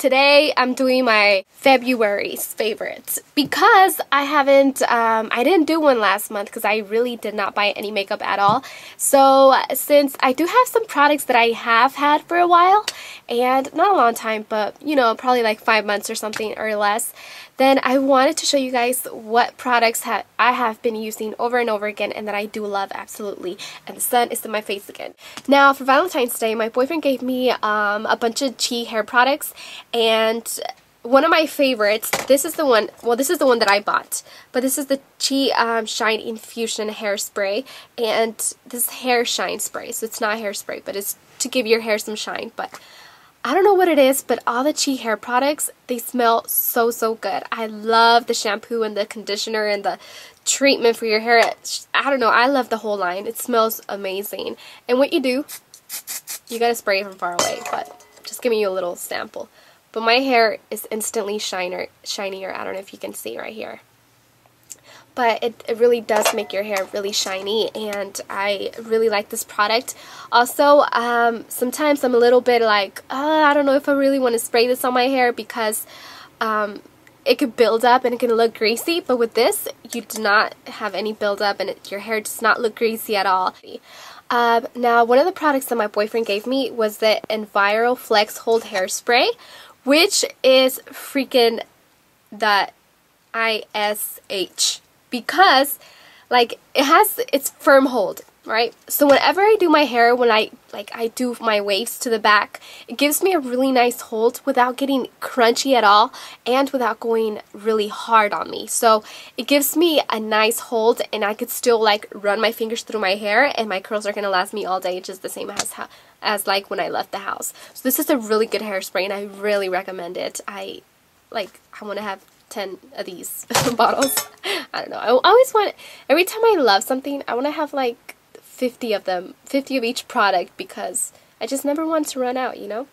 today I'm doing my February's favorites because I haven't, um, I didn't do one last month because I really did not buy any makeup at all. So since I do have some products that I have had for a while and not a long time, but you know, probably like five months or something or less, then I wanted to show you guys what products ha I have been using over and over again and that I do love absolutely. And the sun is in my face again. Now for Valentine's Day, my boyfriend gave me um, a bunch of Chi hair products and one of my favorites, this is the one, well this is the one that I bought, but this is the Chi um, Shine Infusion Hairspray, and this hair shine spray, so it's not hairspray, but it's to give your hair some shine, but I don't know what it is, but all the Chi hair products, they smell so, so good. I love the shampoo and the conditioner and the treatment for your hair. I don't know, I love the whole line. It smells amazing. And what you do, you gotta spray it from far away, but just giving you a little sample. But my hair is instantly shiner, shinier. I don't know if you can see right here but it, it really does make your hair really shiny and I really like this product. Also, um, sometimes I'm a little bit like, oh, I don't know if I really want to spray this on my hair because um, it could build up and it can look greasy, but with this, you do not have any buildup and it, your hair does not look greasy at all. Uh, now, one of the products that my boyfriend gave me was the Enviro Flex Hold Hairspray, which is freaking the ISH because like it has its firm hold right? So whenever I do my hair when I like I do my waves to the back it gives me a really nice hold without getting crunchy at all and without going really hard on me. So it gives me a nice hold and I could still like run my fingers through my hair and my curls are gonna last me all day just the same as how as like when I left the house. So this is a really good hairspray and I really recommend it. I like I want to have 10 of these bottles. I don't know. I always want, every time I love something, I want to have like 50 of them, 50 of each product because I just never want to run out, you know?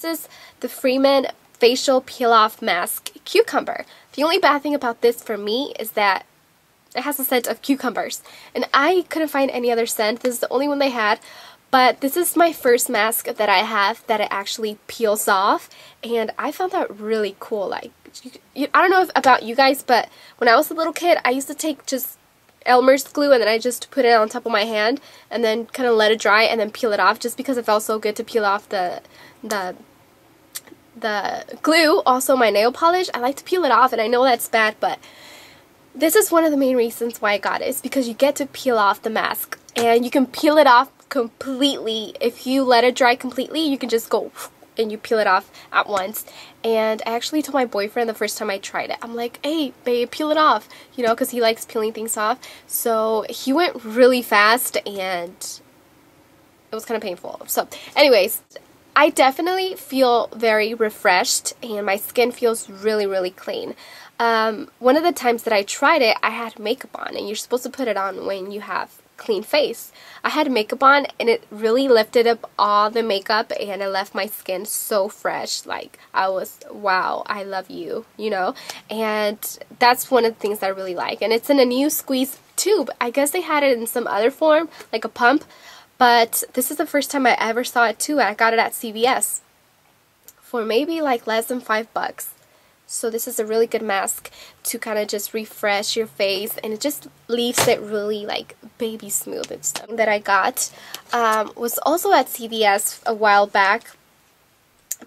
This is the Freeman Facial Peel Off Mask Cucumber. The only bad thing about this for me is that it has a scent of cucumbers. And I couldn't find any other scent. This is the only one they had. But this is my first mask that I have that it actually peels off. And I found that really cool. Like, I don't know if, about you guys, but when I was a little kid, I used to take just Elmer's glue and then I just put it on top of my hand and then kind of let it dry and then peel it off just because it felt so good to peel off the the the glue. Also my nail polish, I like to peel it off and I know that's bad, but this is one of the main reasons why I got it. It's because you get to peel off the mask and you can peel it off completely. If you let it dry completely, you can just go and you peel it off at once. And I actually told my boyfriend the first time I tried it, I'm like, hey, babe, peel it off, you know, because he likes peeling things off. So he went really fast and it was kind of painful. So anyways, I definitely feel very refreshed and my skin feels really, really clean. Um, one of the times that I tried it, I had makeup on and you're supposed to put it on when you have clean face. I had makeup on and it really lifted up all the makeup and it left my skin so fresh. Like I was, wow, I love you, you know? And that's one of the things I really like. And it's in a new squeeze tube. I guess they had it in some other form, like a pump. But this is the first time I ever saw it too. I got it at CVS for maybe like less than five bucks. So this is a really good mask to kind of just refresh your face and it just leaves it really like baby smooth and stuff. That I got um, was also at CVS a while back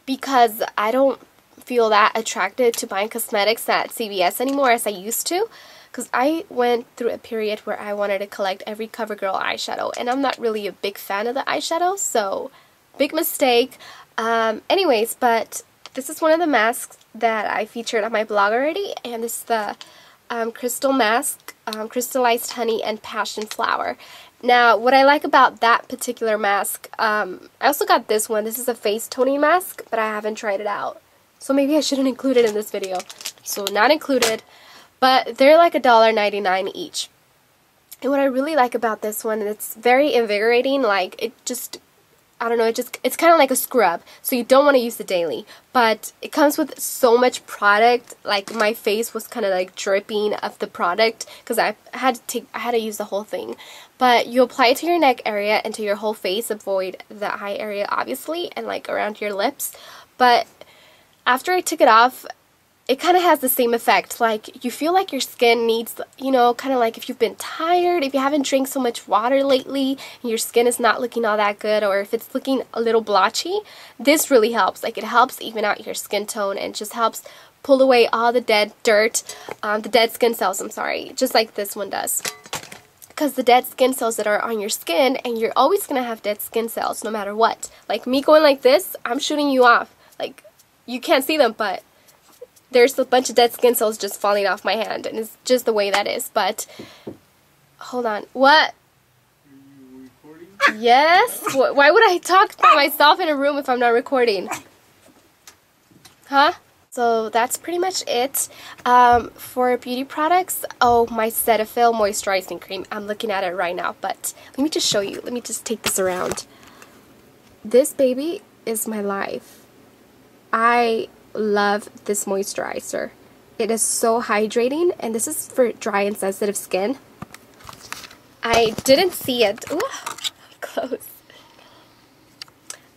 because I don't feel that attracted to buying cosmetics at CVS anymore as I used to because I went through a period where I wanted to collect every CoverGirl eyeshadow and I'm not really a big fan of the eyeshadow so big mistake. Um, anyways, but this is one of the masks that I featured on my blog already, and this is the um, Crystal Masque, um, Crystallized Honey and Passion Flower. Now, what I like about that particular mask, um, I also got this one. This is a face toning mask, but I haven't tried it out. So maybe I shouldn't include it in this video. So not included, but they're like $1.99 each. And what I really like about this one, it's very invigorating, like it just I don't know, it just it's kind of like a scrub, so you don't want to use it daily. But it comes with so much product, like my face was kind of like dripping of the product because I had to take I had to use the whole thing. But you apply it to your neck area and to your whole face, avoid the eye area obviously, and like around your lips. But after I took it off, it kind of has the same effect. Like, you feel like your skin needs, you know, kind of like if you've been tired, if you haven't drank so much water lately, and your skin is not looking all that good, or if it's looking a little blotchy, this really helps. Like, it helps even out your skin tone and just helps pull away all the dead dirt, um, the dead skin cells, I'm sorry, just like this one does. Because the dead skin cells that are on your skin, and you're always going to have dead skin cells no matter what. Like me going like this, I'm shooting you off. Like, you can't see them, but there's a bunch of dead skin cells just falling off my hand, and it's just the way that is. But hold on, what? Yes. Why would I talk to myself in a room if I'm not recording? Huh? So that's pretty much it. Um, for beauty products, oh, my Cetaphil Moisturizing Cream. I'm looking at it right now, but let me just show you. Let me just take this around. This baby is my life. I love this moisturizer. It is so hydrating, and this is for dry and sensitive skin. I didn't see it. Ooh, close.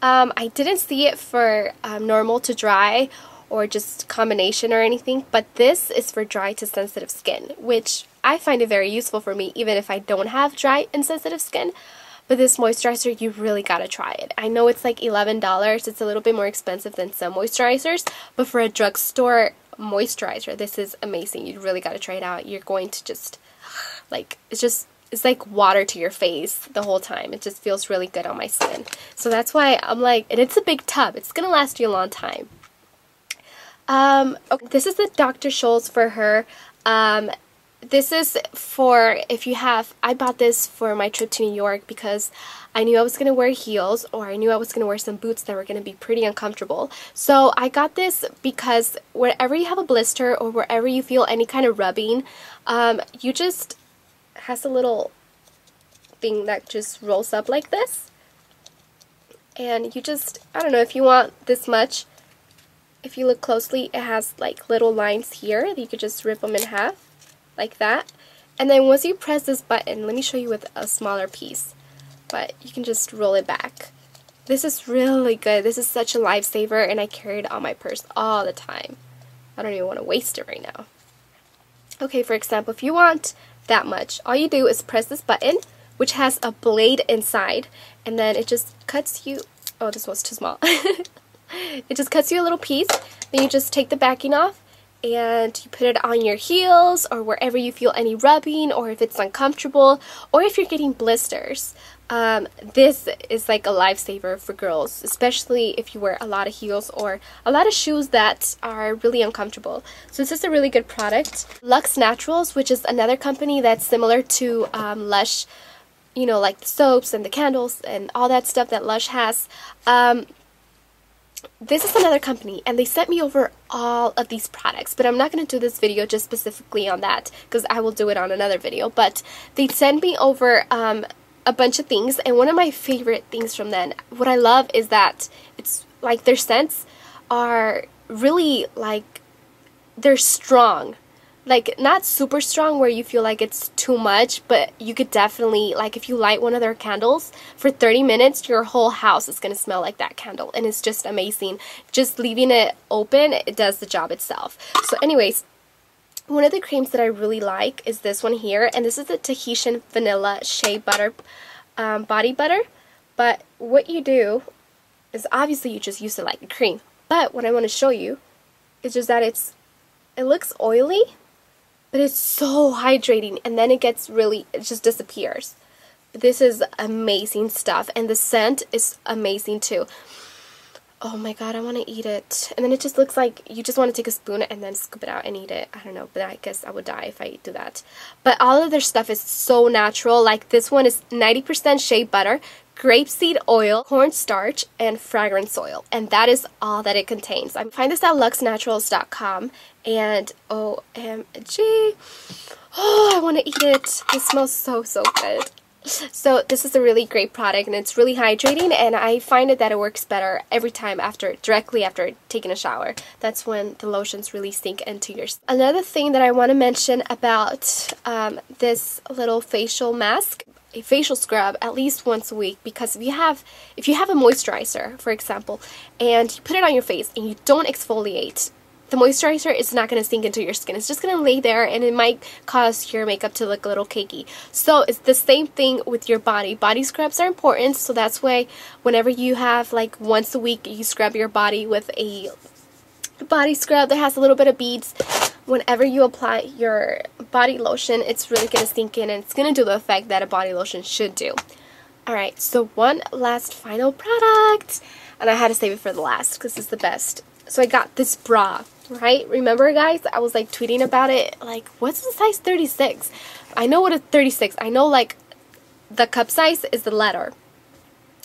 Um, I didn't see it for um, normal to dry or just combination or anything, but this is for dry to sensitive skin, which I find it very useful for me even if I don't have dry and sensitive skin. But this moisturizer, you really gotta try it. I know it's like $11. It's a little bit more expensive than some moisturizers, but for a drugstore moisturizer, this is amazing. You really gotta try it out. You're going to just, like, it's just, it's like water to your face the whole time. It just feels really good on my skin. So that's why I'm like, and it's a big tub. It's gonna last you a long time. Um, okay, this is the Dr. Scholl's for her. Um, this is for if you have I bought this for my trip to New York because I knew I was going to wear heels or I knew I was going to wear some boots that were going to be pretty uncomfortable. So I got this because wherever you have a blister or wherever you feel any kind of rubbing, um, you just has a little thing that just rolls up like this. And you just, I don't know, if you want this much, if you look closely, it has like little lines here that you could just rip them in half like that. And then once you press this button, let me show you with a smaller piece, but you can just roll it back. This is really good. This is such a lifesaver and I carry it on my purse all the time. I don't even want to waste it right now. Okay, for example, if you want that much, all you do is press this button, which has a blade inside, and then it just cuts you, oh, this one's too small. it just cuts you a little piece, then you just take the backing off, and you put it on your heels or wherever you feel any rubbing or if it's uncomfortable or if you're getting blisters. Um, this is like a lifesaver for girls, especially if you wear a lot of heels or a lot of shoes that are really uncomfortable. So this is a really good product. Lux Naturals, which is another company that's similar to um, Lush, you know, like the soaps and the candles and all that stuff that Lush has. Um, this is another company and they sent me over all of these products but I'm not going to do this video just specifically on that because I will do it on another video but they sent me over um, a bunch of things and one of my favorite things from them what I love is that it's like their scents are really like they're strong like not super strong where you feel like it's too much but you could definitely like if you light one of their candles for 30 minutes your whole house is going to smell like that candle and it's just amazing. Just leaving it open it does the job itself. So anyways one of the creams that I really like is this one here and this is the Tahitian Vanilla Shea Butter um, Body Butter. But what you do is obviously you just use it like a cream. But what I want to show you is just that it's it looks oily but it's so hydrating and then it gets really, it just disappears. This is amazing stuff and the scent is amazing too. Oh my god, I want to eat it. And then it just looks like you just want to take a spoon and then scoop it out and eat it. I don't know, but I guess I would die if I do that. But all of their stuff is so natural. Like this one is 90% shea butter, grapeseed oil, cornstarch, and fragrance oil. And that is all that it contains. I find this at luxnaturals.com and OMG, oh, I want to eat it. It smells so, so good. So this is a really great product and it's really hydrating and I find it that it works better every time after, directly after taking a shower. That's when the lotions really sink into your skin. Another thing that I want to mention about um, this little facial mask a facial scrub at least once a week because if you have if you have a moisturizer for example and you put it on your face and you don't exfoliate the moisturizer is not going to sink into your skin. It's just going to lay there and it might cause your makeup to look a little cakey. So it's the same thing with your body. Body scrubs are important so that's why whenever you have like once a week you scrub your body with a body scrub that has a little bit of beads whenever you apply your body lotion, it's really going to sink in and it's going to do the effect that a body lotion should do. Alright, so one last final product. And I had to save it for the last because it's the best. So I got this bra, right? Remember guys, I was like tweeting about it. Like, what's the size 36? I know what a 36. I know like the cup size is the letter.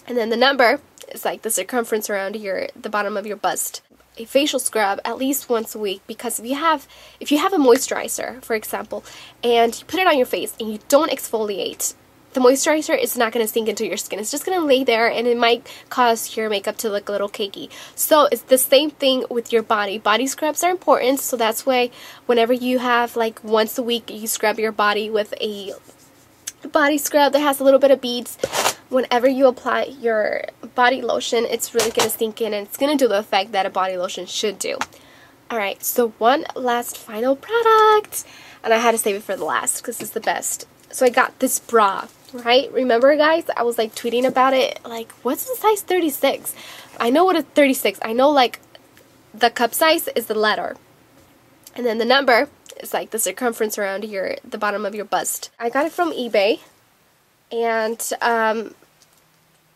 And then the number is like the circumference around your the bottom of your bust a facial scrub at least once a week because if you have if you have a moisturizer for example and you put it on your face and you don't exfoliate the moisturizer is not going to sink into your skin. It's just going to lay there and it might cause your makeup to look a little cakey. So it's the same thing with your body. Body scrubs are important so that's why whenever you have like once a week you scrub your body with a body scrub that has a little bit of beads whenever you apply your body lotion, it's really going to sink in and it's going to do the effect that a body lotion should do. Alright, so one last final product. And I had to save it for the last because it's the best. So I got this bra, right? Remember guys, I was like tweeting about it. Like, what's the size 36? I know what a 36. I know like the cup size is the letter. And then the number is like the circumference around your the bottom of your bust. I got it from eBay. And um,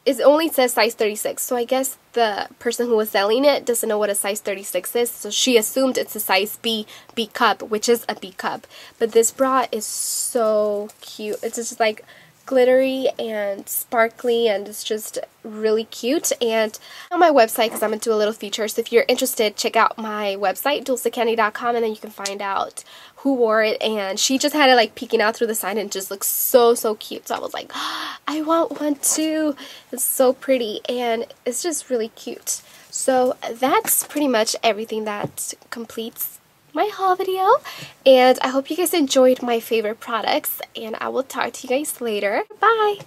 it only says size 36 so I guess the person who was selling it doesn't know what a size 36 is so she assumed it's a size B B cup which is a B cup. But this bra is so cute. It's just like glittery and sparkly and it's just really cute. And on my website because I'm going to do a little feature so if you're interested check out my website dulcecandy.com and then you can find out who wore it. And she just had it like peeking out through the sign and just looks so so cute. So I was like oh, I want one too. It's so pretty and it's just really cute. So that's pretty much everything that completes my haul video and I hope you guys enjoyed my favorite products and I will talk to you guys later. Bye!